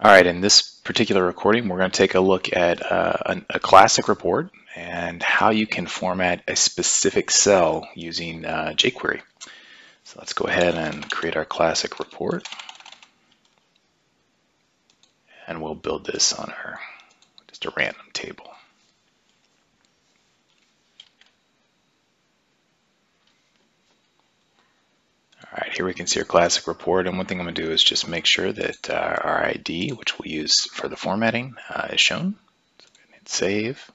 All right, in this particular recording, we're going to take a look at uh, a, classic report and how you can format a specific cell using uh, jQuery. So let's go ahead and create our classic report. And we'll build this on our just a random table. Here we can see our classic report. And one thing I'm going to do is just make sure that uh, our ID, which we'll use for the formatting, uh, is shown. So hit save.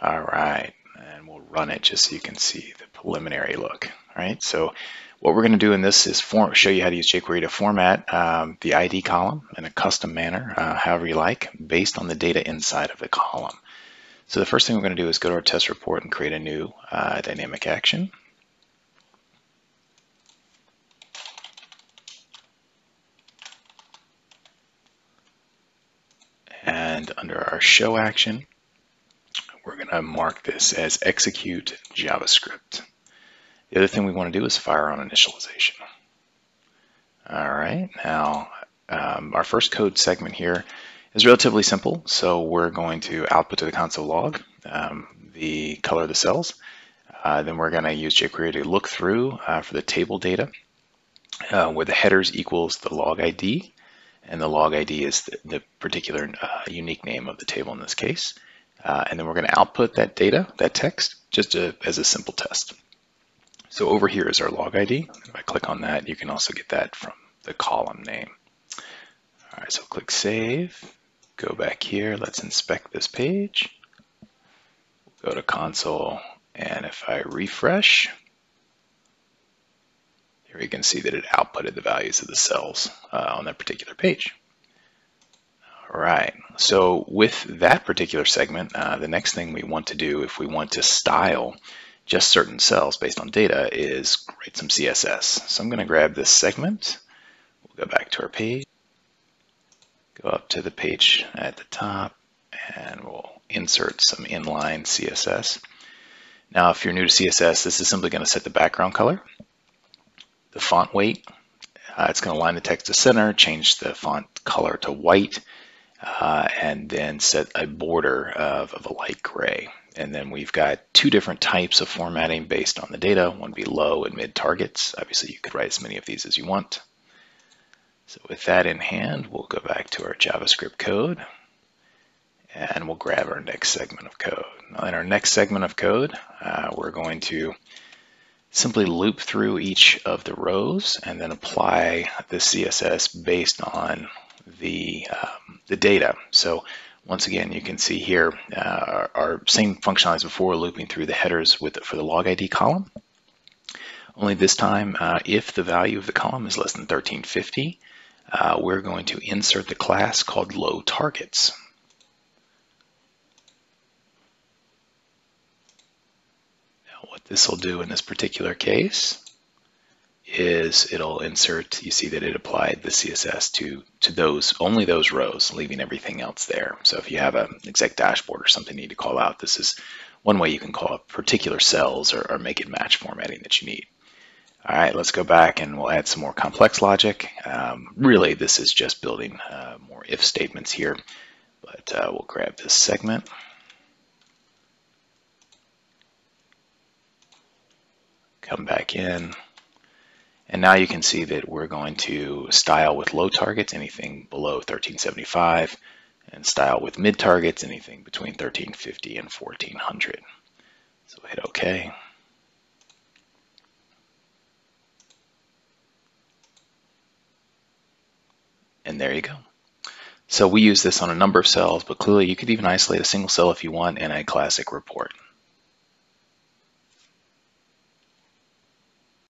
All right, and we'll run it just so you can see the preliminary look. All right, so what we're going to do in this is form, show you how to use jQuery to format um, the ID column in a custom manner, uh, however you like, based on the data inside of the column. So the first thing we're going to do is go to our test report and create a new uh, dynamic action. And under our show action, we're going to mark this as execute JavaScript. The other thing we want to do is fire on initialization. All right, now um, our first code segment here is relatively simple. So we're going to output to the console log um, the color of the cells. Uh, then we're going to use jQuery to look through uh, for the table data uh, where the headers equals the log ID and the log ID is the, the particular uh, unique name of the table in this case. Uh, and then we're going to output that data, that text, just to, as a simple test. So over here is our log ID. If I click on that, you can also get that from the column name. All right, so click Save. Go back here. Let's inspect this page. Go to Console, and if I refresh, here you can see that it outputted the values of the cells uh, on that particular page. All right, so with that particular segment, uh, the next thing we want to do if we want to style just certain cells based on data is write some CSS. So I'm going to grab this segment, we'll go back to our page, go up to the page at the top, and we'll insert some inline CSS. Now, if you're new to CSS, this is simply going to set the background color the font weight. Uh, it's going to align the text to center, change the font color to white, uh, and then set a border of, of, a light gray. And then we've got two different types of formatting based on the data. One be low and mid targets. Obviously, you could write as many of these as you want. So with that in hand, we'll go back to our JavaScript code and we'll grab our next segment of code. Now in our next segment of code, uh, we're going to simply loop through each of the rows and then apply the CSS based on the, um, the data. So once again, you can see here uh, our, our, same functionality as before, looping through the headers with for the log ID column. Only this time, uh, if the value of the column is less than 1350, uh, we're going to insert the class called low targets. What this will do in this particular case is it'll insert, you see that it applied the CSS to, to those, only those rows, leaving everything else there. So if you have an exec dashboard or something you need to call out, this is one way you can call out particular cells or, or make it match formatting that you need. All right, let's go back and we'll add some more complex logic. Um, really, this is just building uh, more if statements here, but uh, we'll grab this segment. Come back in. And now you can see that we're going to style with low targets, anything below 1375, and style with mid targets, anything between 1350 and 1400. So hit OK. And there you go. So we use this on a number of cells, but clearly you could even isolate a single cell if you want in a classic report.